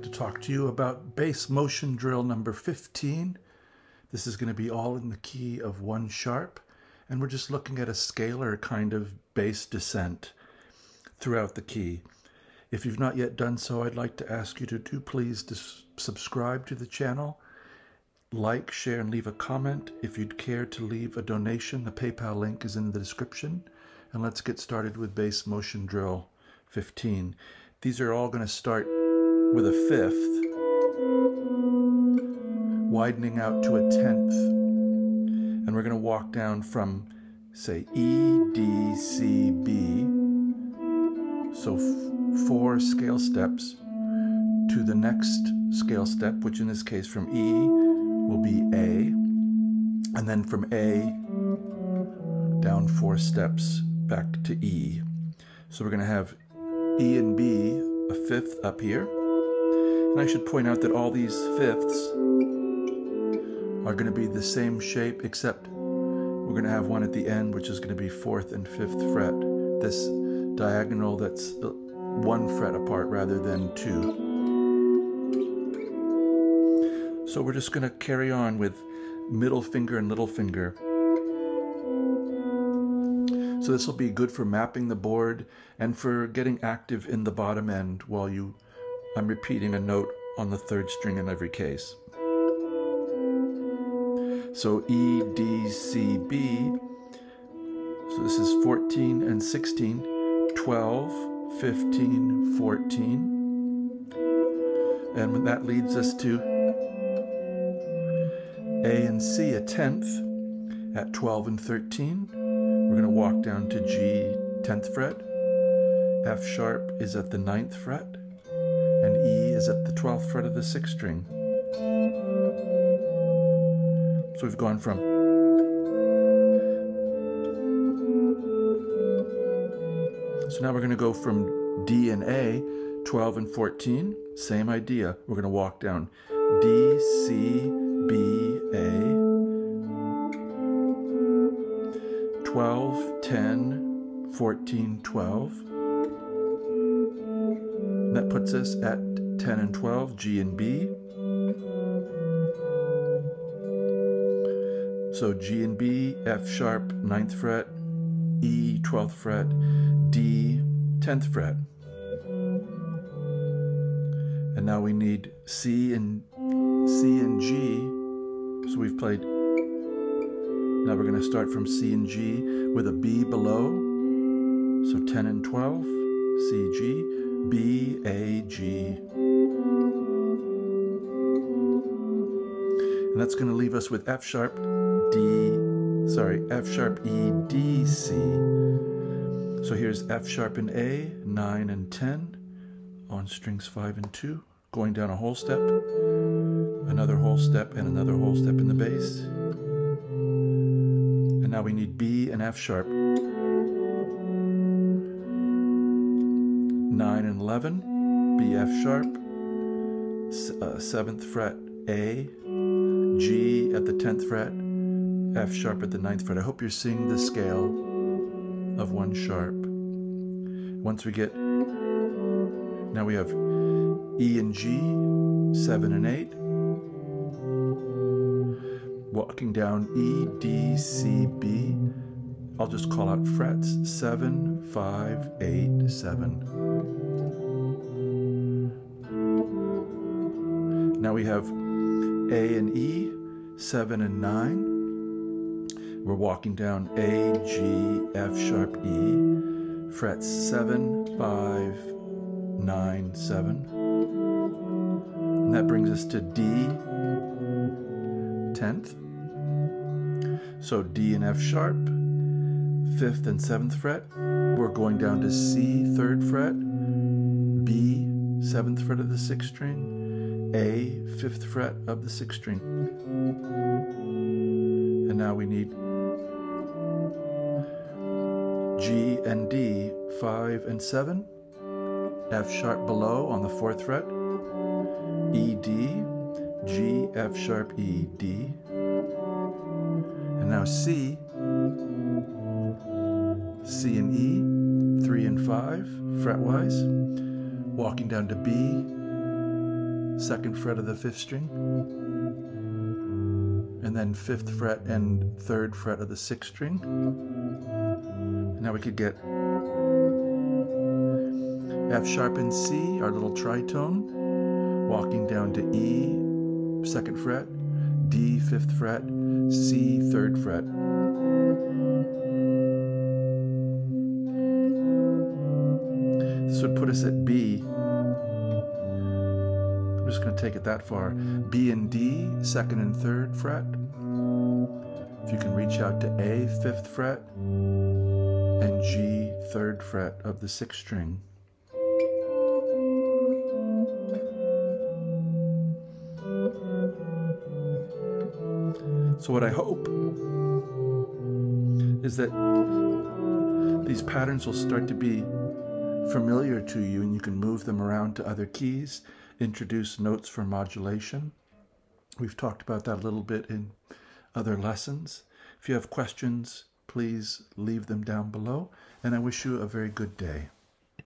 like to talk to you about bass motion drill number 15. This is going to be all in the key of one sharp, and we're just looking at a scalar kind of bass descent throughout the key. If you've not yet done so, I'd like to ask you to do please subscribe to the channel, like, share, and leave a comment. If you'd care to leave a donation, the PayPal link is in the description. And let's get started with bass motion drill 15. These are all going to start with a fifth, widening out to a tenth. And we're going to walk down from, say, E, D, C, B. So four scale steps to the next scale step, which in this case from E will be A. And then from A down four steps back to E. So we're going to have E and B, a fifth up here. And I should point out that all these fifths are going to be the same shape except we're going to have one at the end which is going to be fourth and fifth fret. This diagonal that's one fret apart rather than two. So we're just going to carry on with middle finger and little finger. So this will be good for mapping the board and for getting active in the bottom end while you I'm repeating a note on the third string in every case. So E, D, C, B. So this is 14 and 16, 12, 15, 14. And that leads us to A and C, a tenth at 12 and 13. We're going to walk down to G, 10th fret. F sharp is at the 9th fret is at the 12th fret of the 6th string. So we've gone from So now we're going to go from D and A, 12 and 14, same idea. We're going to walk down D, C, B, A, 12, 10, 14, 12. That puts us at 10 and 12, G and B. So G and B, F sharp, 9th fret, E, 12th fret, D, 10th fret. And now we need C and C and G. So we've played. Now we're going to start from C and G with a B below. So 10 and 12, C, G. B, A, G. And that's going to leave us with F sharp, D, sorry, F sharp, E, D, C. So here's F sharp and A, 9 and 10 on strings 5 and 2, going down a whole step, another whole step, and another whole step in the bass. And now we need B and F sharp. 9 and 11, B, F sharp, uh, 7th fret, A, G at the 10th fret, F sharp at the 9th fret. I hope you're seeing the scale of one sharp. Once we get, now we have E and G, 7 and 8. Walking down E, D, C, B. I'll just call out frets, 7, 5, 8, 7. Now we have A and E, 7 and 9. We're walking down A, G, F sharp, E, frets 7, 5, 9, 7. And that brings us to D, 10th. So D and F sharp, 5th and 7th fret. We're going down to C, 3rd fret, B, 7th fret of the 6th string, a, fifth fret of the sixth string. And now we need G and D, five and seven. F sharp below on the fourth fret. E, D, G, F sharp, E, D. And now C, C and E, three and five, fretwise. Walking down to B, second fret of the fifth string, and then fifth fret and third fret of the sixth string. Now we could get F sharp and C, our little tritone, walking down to E, second fret, D, fifth fret, C, third fret. This would put us at B. I'm just going to take it that far. B and D, second and third fret. If you can reach out to A, fifth fret, and G, third fret of the sixth string. So, what I hope is that these patterns will start to be familiar to you and you can move them around to other keys, introduce notes for modulation. We've talked about that a little bit in other lessons. If you have questions, please leave them down below, and I wish you a very good day.